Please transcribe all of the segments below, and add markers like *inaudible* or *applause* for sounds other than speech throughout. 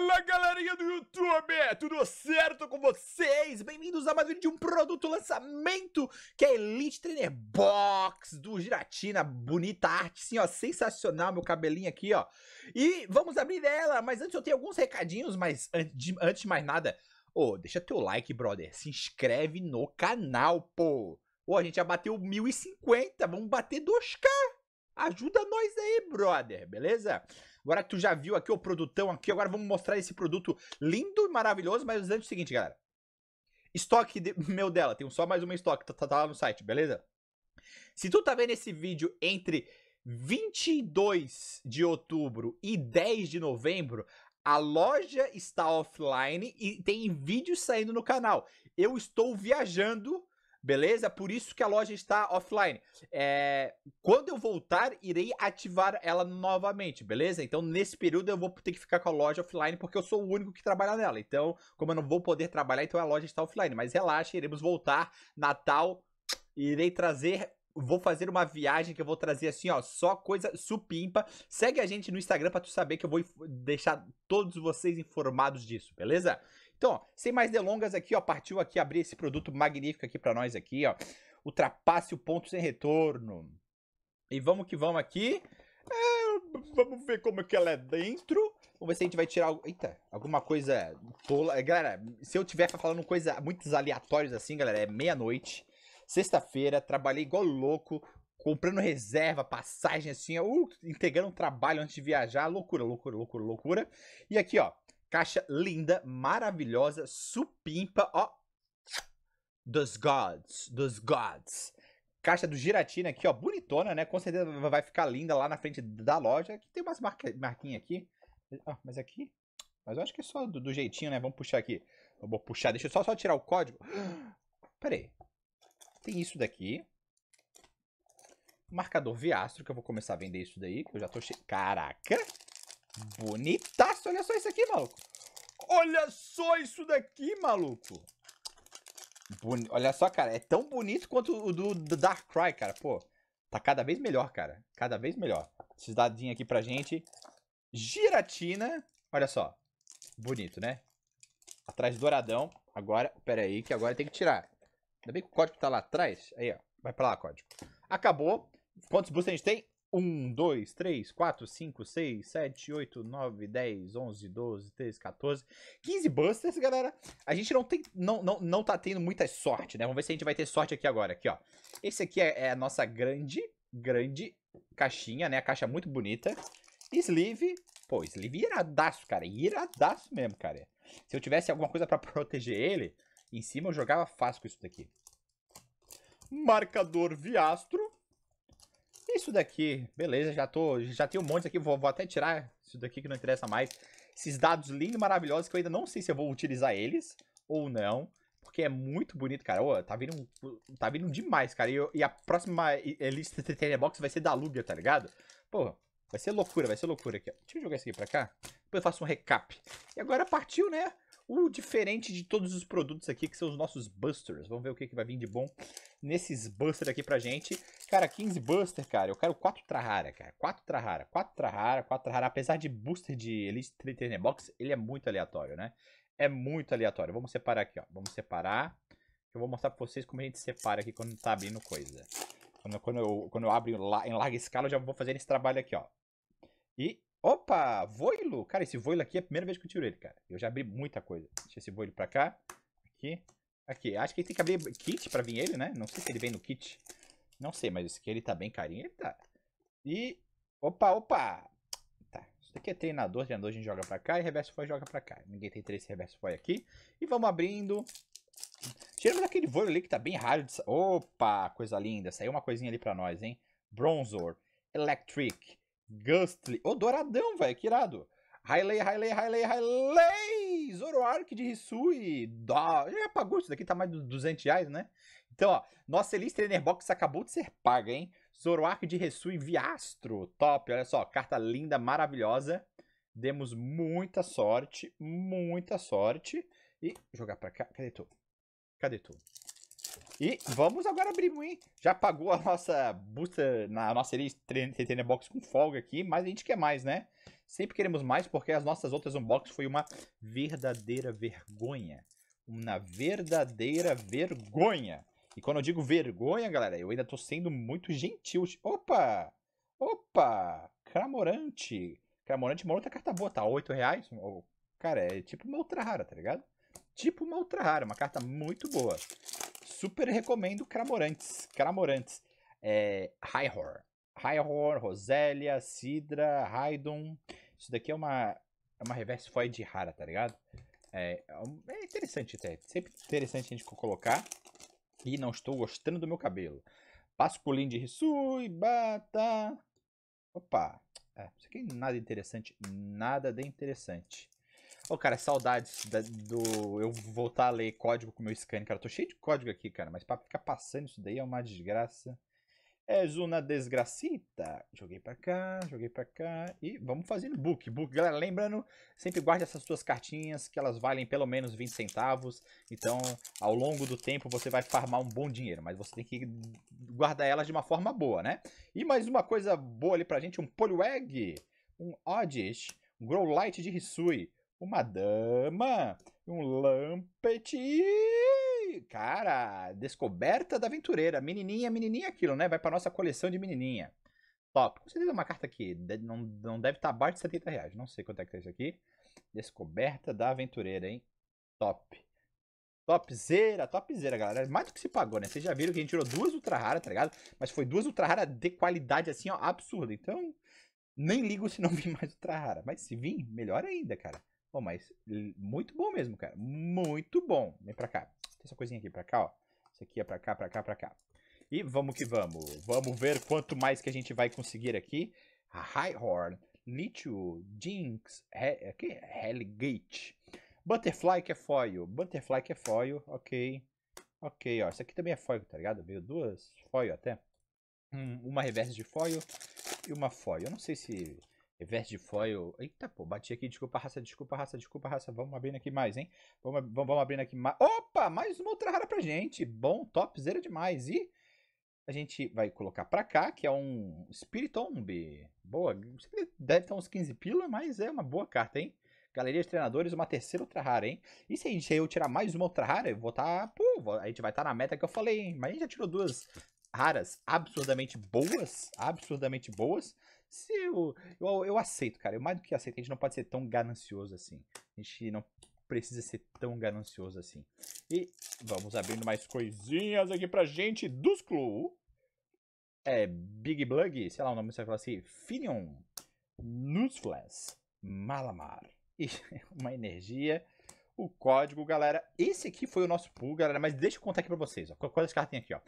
Fala galerinha do YouTube, tudo certo com vocês? Bem-vindos a mais um vídeo de um produto lançamento que é Elite Trainer Box do Giratina, bonita arte, sim ó, sensacional meu cabelinho aqui ó. E vamos abrir ela, mas antes eu tenho alguns recadinhos, mas antes de mais nada Ô, oh, deixa teu like brother, se inscreve no canal pô. Ô, a gente já bateu 1050, vamos bater 2k Ajuda nós aí brother, beleza? Agora que tu já viu aqui o produtão aqui, agora vamos mostrar esse produto lindo e maravilhoso, mas antes é o seguinte, galera. Estoque de, *laughs* meu dela, tem só mais uma estoque, tá, tá, tá lá no site, beleza? Se tu tá vendo esse vídeo entre 22 de outubro e 10 de novembro, a loja está offline e tem vídeos saindo no canal. Eu estou viajando beleza? Por isso que a loja está offline. É, quando eu voltar, irei ativar ela novamente, beleza? Então, nesse período, eu vou ter que ficar com a loja offline, porque eu sou o único que trabalha nela. Então, como eu não vou poder trabalhar, então a loja está offline. Mas relaxa, iremos voltar. Natal, irei trazer vou fazer uma viagem que eu vou trazer assim, ó, só coisa supimpa. Segue a gente no Instagram para tu saber que eu vou deixar todos vocês informados disso, beleza? Então, ó, sem mais delongas aqui, ó, partiu aqui abrir esse produto magnífico aqui para nós aqui, ó. Ultrapasse o ponto sem retorno. E vamos que vamos aqui. É, vamos ver como é que ela é dentro. Vamos ver se a gente vai tirar... Eita, alguma coisa tola. Galera, se eu tiver falando coisa muitos aleatórios assim, galera, é meia-noite. Sexta-feira, trabalhei igual louco, comprando reserva, passagem assim, ó, uh, integrando um trabalho antes de viajar. Loucura, loucura, loucura, loucura. E aqui, ó, Caixa linda, maravilhosa, supimpa, ó. Dos gods, dos gods. Caixa do Giratina aqui, ó, bonitona, né? Com certeza vai ficar linda lá na frente da loja. Aqui tem umas marquinhas aqui. Ah, mas aqui... Mas eu acho que é só do, do jeitinho, né? Vamos puxar aqui. Vou puxar, deixa eu só, só tirar o código. Pera aí. Tem isso daqui. Marcador Viastro, que eu vou começar a vender isso daí. Que eu já tô cheio. Caraca! Bonitaço, olha só isso aqui, maluco. Olha só isso daqui, maluco. Boni... Olha só, cara, é tão bonito quanto o do, do Dark Cry, cara. Pô, tá cada vez melhor, cara. Cada vez melhor. Esses dadinhos aqui pra gente. Giratina. Olha só. Bonito, né? Atrás douradão. Agora, pera aí, que agora tem que tirar. Ainda bem que o código tá lá atrás. Aí, ó. Vai pra lá, código. Acabou. Quantos boosters a gente tem? 1, 2, 3, 4, 5, 6, 7, 8, 9, 10, 11, 12, 13, 14, 15 busters, galera. A gente não tem, não, não, não tá tendo muita sorte, né? Vamos ver se a gente vai ter sorte aqui agora. Aqui, ó. Esse aqui é, é a nossa grande, grande caixinha, né? A caixa muito bonita. Sleeve. Pô, sleeve iradaço, cara. Iradaço mesmo, cara. Se eu tivesse alguma coisa pra proteger ele, em cima eu jogava fácil com isso daqui. Marcador Viastro. Isso daqui, beleza, já tô, já tem um monte aqui, vou, vou até tirar isso daqui que não interessa mais. Esses dados lindos e maravilhosos que eu ainda não sei se eu vou utilizar eles ou não. Porque é muito bonito, cara. Oh, tá vindo, tá vindo demais, cara. E, e a próxima lista de Box vai ser da Lubia, tá ligado? Pô, vai ser loucura, vai ser loucura aqui. Deixa eu jogar isso aqui pra cá. Depois eu faço um recap. E agora partiu, né? O diferente de todos os produtos aqui, que são os nossos Busters. Vamos ver o que, que vai vir de bom nesses Busters aqui pra gente. Cara, 15 Buster, cara, eu quero 4 Trahara, cara. 4 Trahara, 4 Trahara, 4 Trahara. Apesar de Booster de Elite Trainer Box, ele é muito aleatório, né? É muito aleatório. Vamos separar aqui, ó. Vamos separar. Eu vou mostrar pra vocês como a gente separa aqui quando tá abrindo coisa. Quando, quando, eu, quando eu abro em larga escala, eu já vou fazer esse trabalho aqui, ó. E Opa, voilo! Cara, esse voilo aqui é a primeira vez que eu tiro ele, cara. Eu já abri muita coisa. Deixa esse voilo pra cá. Aqui. Aqui. Acho que tem que abrir kit pra vir ele, né? Não sei se ele vem no kit. Não sei, mas esse aqui ele tá bem carinho. Ele tá. E... Opa, opa! Tá. Isso daqui é treinador. Treinador a gente joga pra cá e reverso foi joga pra cá. Ninguém tem interesse em reverso foi aqui. E vamos abrindo. Tiramos aquele voilo ali que tá bem raro. De... Opa, coisa linda. Saiu uma coisinha ali pra nós, hein? Bronzor. Electric. Gustly. Ô, oh, douradão, velho. Que irado. Hylian, Hylian, Hylian, Hylian. Zoroark de Hisui. Dó. Já pagou isso daqui, tá mais de 200 reais, né? Então, ó. Nossa Elite Trainer Box acabou de ser paga, hein? Zoroark de Hisui Viastro. Top. Olha só. Carta linda, maravilhosa. Demos muita sorte. Muita sorte. E jogar pra cá. Cadê tu? Cadê tu? E vamos agora abrir, hein? Já pagou a nossa booster na nossa Elite Trainer Box com folga aqui, mas a gente quer mais, né? Sempre queremos mais porque as nossas outras unboxings foi uma verdadeira vergonha. Uma verdadeira vergonha. E quando eu digo vergonha, galera, eu ainda tô sendo muito gentil. Opa! Opa! Cramorante. Cramorante, uma outra carta boa, tá? 8 reais? Cara, é tipo uma ultra rara, tá ligado? Tipo uma ultra rara, uma carta muito boa. Super recomendo Cramorantes. Cramorantes. É, High Horror. High Horror, Rosélia, Sidra, Raidon. Isso daqui é uma, é uma reverse foil de rara, tá ligado? É, é interessante até. Sempre interessante a gente colocar. E não estou gostando do meu cabelo. Pasculim de Risui, Bata. Opa. É, isso aqui nada interessante. Nada de interessante. Ô, oh, cara, saudades da, do eu voltar a ler código com o meu scan, cara. Eu tô cheio de código aqui, cara. Mas pra ficar passando isso daí é uma desgraça. É uma desgracita. Joguei pra cá, joguei pra cá. E vamos fazendo book. Book, galera, lembrando, sempre guarde essas suas cartinhas, que elas valem pelo menos 20 centavos. Então, ao longo do tempo, você vai farmar um bom dinheiro. Mas você tem que guardar elas de uma forma boa, né? E mais uma coisa boa ali pra gente, um Poliwag, um Oddish, um Grow Light de Risui, uma Dama, um Lampet cara, descoberta da aventureira. Menininha, menininha aquilo, né? Vai pra nossa coleção de menininha. Top. Com certeza uma carta aqui. Não, não deve estar tá abaixo de 70 reais. Não sei quanto é que tá isso aqui. Descoberta da aventureira, hein? Top. Topzera, topzera, galera. Mais do que se pagou, né? Vocês já viram que a gente tirou duas ultra raras, tá ligado? Mas foi duas ultra raras de qualidade, assim, ó, absurda. Então, nem ligo se não vir *laughs* mais ultra rara. Mas se vir, melhor ainda, cara. Bom, mas muito bom mesmo, cara. Muito bom. Vem pra cá. Tem essa coisinha aqui pra cá, ó. Isso aqui é pra cá, pra cá, pra cá. E vamos que vamos. Vamos ver quanto mais que a gente vai conseguir aqui. Highhorn, Lichu, Jinx, He aqui, Helgate. Butterfly que é foil. Butterfly que é foil, ok. Ok, ó. Isso aqui também é foil, tá ligado? Veio duas foil até. Hum, uma reverse de foil e uma foil. Eu não sei se Reverse de foil. Eita, pô, bati aqui. Desculpa, raça, desculpa, raça, desculpa, raça. Vamos abrindo aqui mais, hein? Vamos, vamos, vamos abrindo aqui mais. Opa, mais uma outra rara pra gente. Bom, top, zero demais. E a gente vai colocar pra cá, que é um Spiritomb. Boa, deve estar uns 15 pila, mas é uma boa carta, hein? Galeria de treinadores, uma terceira ultra rara, hein? E se a gente eu tirar mais uma ultra rara, eu vou estar. Tá, pô, a gente vai estar tá na meta que eu falei, hein? Mas a gente já tirou duas raras absurdamente boas. Absurdamente boas. Se eu, eu, eu aceito, cara. Eu mais do que aceito. A gente não pode ser tão ganancioso assim. A gente não precisa ser tão ganancioso assim. E vamos abrindo mais coisinhas aqui pra gente dos Clue. É Big Blug, sei lá o nome você vai falar assim. Finion, Newsflash, Malamar. E *laughs* uma energia. O código, galera. Esse aqui foi o nosso pool, galera. Mas deixa eu contar aqui pra vocês. Ó. Quantas cartas tem aqui, ó?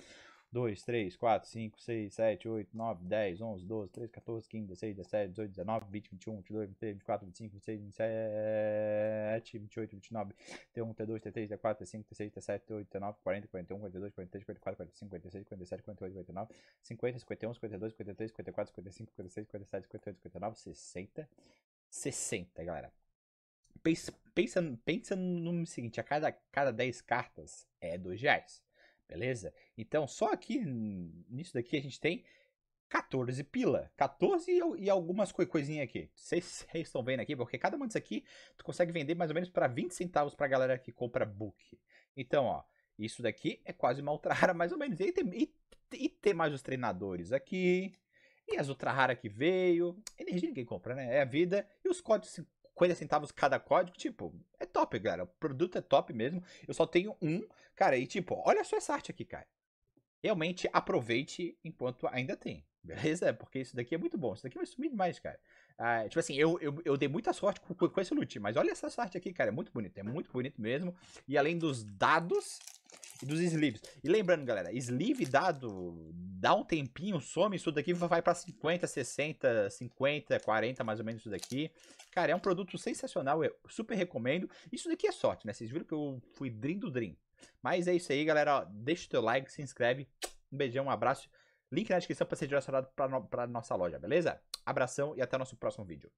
2, 3, 4, 5, 6, 7, 8, 9, 10, 11, 12, 13, 14, 15, 16, 17, 18, 19, 20, 21, 22, 23, 24, 25, 26, 27, 28, 29, 31, 32, 33, 34, 35, 36, 37, 38, 39, 40, 41, 42, 43, 44, 45, 46, 47, 48, 49, 50, 51, 52, 53, 54, 55, 56, 57, 58, 59, 60, 60, galera. Pensa, pensa, pensa no seguinte, a cada, cada 10 cartas é 2 reais. Beleza? Então, só aqui, nisso daqui, a gente tem 14 pila. 14 e, algumas coisinhas aqui. Vocês estão *laughs* vendo aqui, porque cada uma disso aqui, tu consegue vender mais ou menos para 20 centavos pra galera que compra book. Então, ó, isso daqui é quase uma ultra rara mais ou menos. E tem, e, e tem mais os treinadores aqui. E as ultra rara que veio. Energia ninguém compra, né? É a vida. E os códigos 50 centavos cada código, tipo, é top, galera. O produto é top mesmo. Eu só tenho um, cara, e tipo, olha só essa arte aqui, cara. Realmente aproveite enquanto ainda tem, beleza? *laughs* Porque isso daqui é muito bom. Isso daqui vai sumir demais, cara. Ah, tipo assim, eu, eu, eu dei muita sorte com, com esse loot, mas olha essa arte aqui, cara. É muito bonito, é muito bonito mesmo. E além dos dados, dos sleeves. E lembrando, galera, sleeve dado, dá um tempinho, some isso daqui, vai para 50, 60, 50, 40 mais ou menos isso daqui. Cara, é um produto sensacional, eu super recomendo. Isso daqui é sorte, né? Vocês viram que eu fui dream do dream. Mas é isso aí, galera. Deixa o teu like, se inscreve. Um beijão, um abraço. Link na descrição para ser direcionado para no, nossa loja, beleza? Abração e até o nosso próximo vídeo.